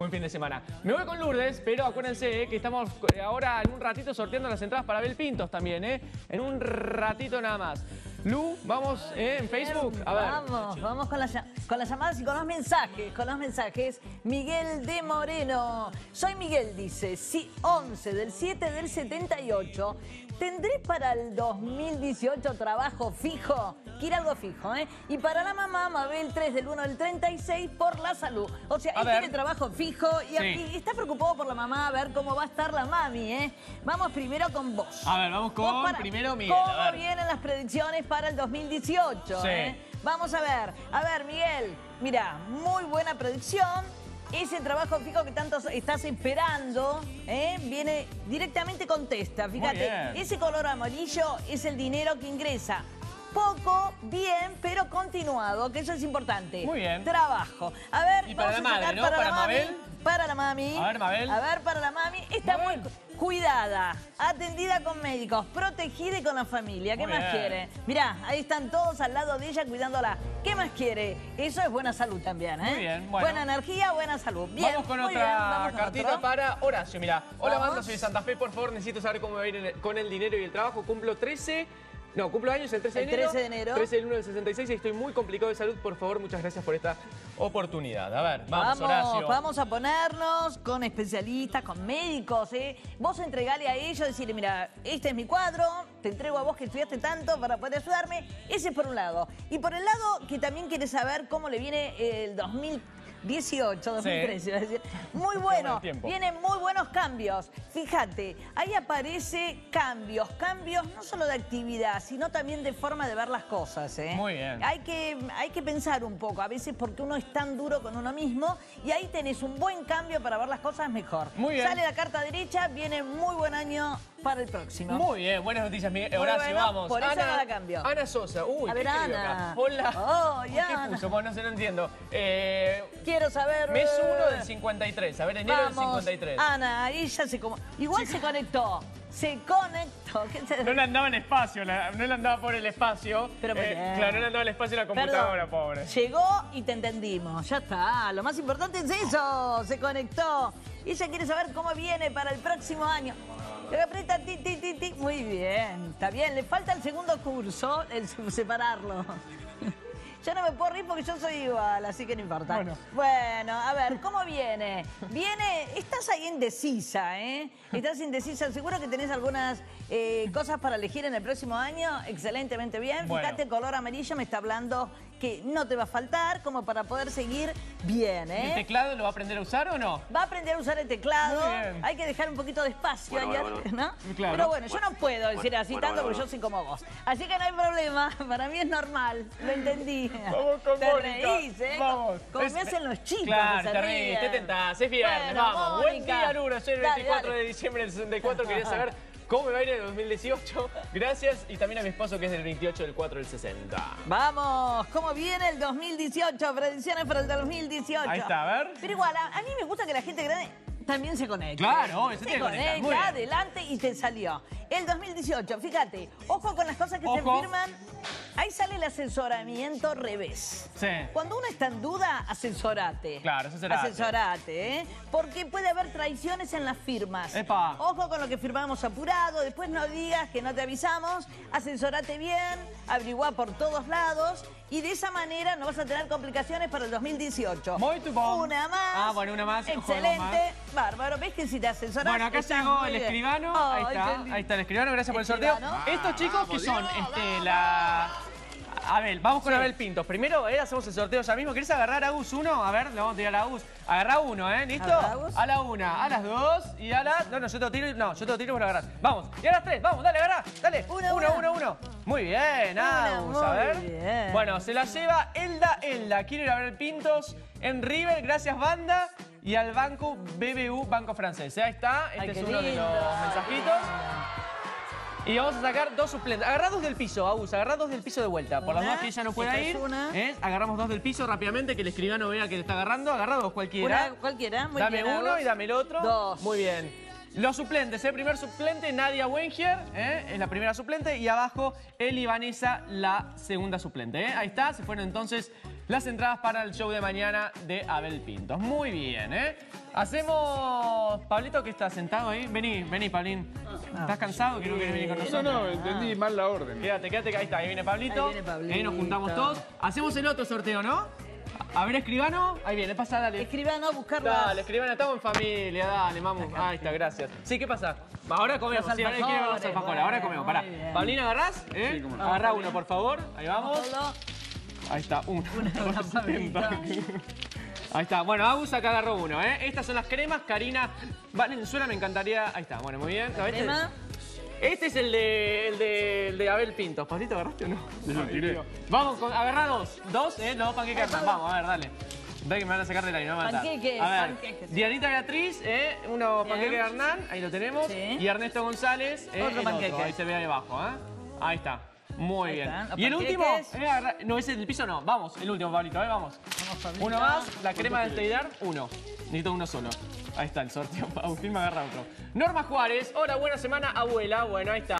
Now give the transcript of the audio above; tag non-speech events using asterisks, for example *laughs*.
Buen fin de semana. Me voy con Lourdes, pero acuérdense que estamos eh, ahora en un ratito sorteando las entradas para Belpintos también, ¿eh? En un ratito nada más. Lu, vamos eh, en Facebook. A ver. Vamos, vamos con las, con las llamadas y con los mensajes. Con los mensajes. Miguel de Moreno. Soy Miguel, dice. Sí, 11 del 7 del 78. ¿Tendré para el 2018 trabajo fijo? Quiere algo fijo, ¿eh? Y para la mamá, Mabel 3 del 1 del 36 por la salud. O sea, A él ver. tiene trabajo fijo y, Sí. y está preocupado por la mamá a ver cómo va a estar la mami, ¿eh? Vamos primero con vos. A ver, vamos con Vos para- primero Miguel. ¿Cómo a ver. vienen las predicciones para el 2018? Sí. eh? Vamos a ver. A ver, Miguel, mira, muy buena predicción. Ese trabajo fijo que tanto estás esperando, ¿eh? viene directamente contesta. Fíjate, ese color amarillo es el dinero que ingresa. Poco, bien, pero continuado, que eso es importante. Muy bien. Trabajo. A ver, Y para vamos la a sacar ¿no? Para, Para la mami. Mabel. Para la mami. A ver, Mabel. A ver, para la mami. Está muy cuidada, atendida con médicos, protegida y con la familia. ¿Qué Muy más bien. quiere? Mirá, ahí están todos al lado de ella cuidándola. ¿Qué más quiere? Eso es buena salud también, ¿eh? Muy bien, bueno. Buena energía, buena salud. Bien, vamos con otra bien, vamos con cartita para Horacio, mira. Hola banda, soy de Santa Fe, por favor, necesito saber cómo me va a ir con el dinero y el trabajo. Cumplo 13, no, cumplo años el 13 de El enero. 13 de enero. 13 del 1 del 66 y estoy muy complicado de salud. Por favor, muchas gracias por esta oportunidad. A ver, vamos, Vamos, Horacio. vamos a ponernos con especialistas, con médicos, ¿eh? Vos entregale a ellos, decirle, mira, este es mi cuadro, te entrego a vos que estudiaste tanto para poder ayudarme. Ese es por un lado. Y por el lado que también quiere saber cómo le viene el 2018, 2013, iba a decir. Muy bueno, vienen muy buenos cambios. Fíjate, ahí aparece cambios, cambios no solo de actividad, sino también de forma de ver las cosas, ¿eh? Muy bien. Hay que, hay que pensar un poco, a veces porque uno es tan duro con uno mismo y ahí tenés un buen cambio para ver las cosas mejor. Muy bien. Sale la carta derecha, viene muy buen año para el próximo. Muy bien, buenas noticias, Miguel. Horacio, bueno, vamos. por eso no la cambio. Ana Sosa. Uy, A ¿qué ver, Ana. acá? Hola. Oh, ¿Qué Ana. puso? Bueno, no sé, no entiendo. Eh, Quiero saber... mes eh, 1 del 53. A ver, enero del Vamos, 53. Ana, ahí ya se como... Igual se conectó. Se conectó. ¿Qué se- No le andaba en espacio, la- no le andaba por el espacio. Eh, Pero bien. claro, no le andaba el espacio en la computadora, Perdón, pobre. Llegó y te entendimos. Ya está. Lo más importante es eso. Se conectó. Y ella quiere saber cómo viene para el próximo año. Le aprieta ti, ti, ti, ti. Muy bien. Está bien. Le falta el segundo curso, el se- separarlo. Yo no me puedo reír porque yo soy igual, así que no importa. Bueno. Bueno, a ver, ¿cómo viene? Viene, estás ahí indecisa, ¿eh? Estás indecisa. Seguro que tenés algunas eh, cosas para elegir en el próximo año. Excelentemente bien. Bueno. Fíjate, color amarillo me está hablando que no te va a faltar como para poder seguir bien, ¿El ¿eh? teclado lo va a aprender a usar o no? Va a aprender a usar el teclado. Muy bien. Hay que dejar un poquito de espacio ahí, ¿no? Claro. Pero bueno, yo no puedo decir así tanto porque yo soy como vos. Así que no hay problema. Para mí es normal. Lo entendí. Vamos con te reís, ¿eh? Vamos. Como Es- me hacen los chicos. Claro, que se te reís, te tentás, es viernes, Bueno, vamos. Buen día, Lourdes, soy el Dale, 24 dale. de diciembre del 64, quería saber cómo me va a ir en el 2018. Gracias, y también a mi esposo que es del 28 del 4 del 60. Vamos, ¿cómo viene el 2018? Predicciones para el 2018. Ahí está, a ver. Pero igual, a, a mí me gusta que la gente grande también se conecte. Claro, se se tiene que conectar, muy conecta, adelante y te salió. El 2018, fíjate, ojo con las cosas que se firman. Sale el asesoramiento revés. Sí. Cuando uno está en duda, asesorate. Claro, asesorate. Asesorate, ¿eh? Porque puede haber traiciones en las firmas. Epa. Ojo con lo que firmamos apurado, después no digas que no te avisamos, asesorate bien, averigua por todos lados y de esa manera no vas a tener complicaciones para el 2018. Muy tu. Una más. Ah, bueno, una más, Excelente. Bárbaro, ¿ves que si te asesoras Bueno, acá llegó el bien? escribano. Ahí está, ahí está el escribano, gracias por el sorteo. Escribano. Estos chicos que son este, la. Abel, vamos con Sí. Abel Pintos. Primero, eh, hacemos el sorteo ya mismo. ¿Querés agarrar a Gus uno? A ver, le vamos a tirar a Gus. Agarrá uno, ¿eh? ¿Listo? A la una, a las dos y a la. No, no, yo te lo tiro. y- No, yo te lo tiro por agarrar. Vamos. Y a las tres, vamos, dale, agarrá. Dale. Una, uno, una. uno, uno. Muy bien, Agus. A ver. bien. Bueno, se la lleva Elda Elda. Quiero ir a ver Pintos en River. Gracias, banda. Y al banco BBU, Banco Francés. Ahí está. Este Ay, es uno de los mensajitos. Y vamos a sacar dos suplentes. Agarrá dos del piso, Agus. Agarrá dos del piso de vuelta. Por las dudas que ella no pueda ir. ¿eh? Agarramos dos del piso rápidamente, que el escribano vea que le está agarrando. Agarrá dos cualquiera. Una, cualquiera, muy dame bien, uno y dame el otro. Dos. Muy bien. Los suplentes, el primer suplente, Nadia Wenger, ¿eh? es la primera suplente, y abajo Eli Vanessa, la segunda suplente. ¿eh? Ahí está, se fueron entonces las entradas para el show de mañana de Abel Pintos. Muy bien, ¿eh? Hacemos... Pablito, que está sentado ahí. Vení, vení, Pablín. ¿Estás cansado? Que no venir con No, nosotros. no, entendí mal la orden. Quédate, quédate, que ahí está, ahí viene Pablito. Ahí viene Pablito. Ahí nos juntamos todos. Hacemos el otro sorteo, ¿no? A ver, escribano. Ahí viene, pasa, dale. Escribano a buscarla. Dale, escribano, estamos en familia, dale, vamos. Ahí está, gracias. Sí, ¿qué pasa? Ahora comemos, sí, ahora quiero ver los alfajores, alfajores, ahora comemos, pará. Pablina, ¿agarrás? ¿Eh? Sí, no. Agarrá uno, por favor. Ahí vamos. Ahí está, uno. Una *laughs* Pablito. *laughs* Ahí está. Bueno, Agus acá agarró uno, ¿eh? Estas son las cremas. Karina Valenzuela me encantaría. Ahí está, bueno, muy bien. No, este, Crema. este es el de, el de, el de Abel Pintos. ¿Pablito agarraste o no? Sí, lo tiré. Vamos, con, agarrá dos. Dos, ¿eh? Ahí va. Vamos, a ver, dale. Ve que me van a sacar del aire, no me van a matar. Panqueques, A ver, panqueques. Dianita Beatriz, ¿eh? Uno Bien. panqueque de Hernán, ahí lo tenemos. Sí. Y Ernesto González, ¿eh? Otro panqueque. Ahí se ve ahí abajo, ¿eh? Ahí está. Muy Ahí bien. Y el último. ¿eh? No, ese del piso no. Vamos, el último, Pablito, ¿eh? Vamos. Vamos. Uno más, la crema de Teidar, uno. Necesito uno solo. Ahí está el sorteo. *laughs* Agustín me agarra otro. Norma Juárez, hola, buena semana, abuela. Bueno, ahí está.